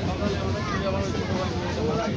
সকালে আমরা ছোটো ভাই